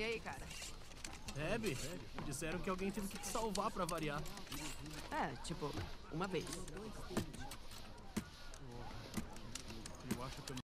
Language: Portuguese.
E aí, cara? É, Hebe, disseram que alguém teve que te salvar pra variar. É, tipo, uma vez.